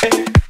hey.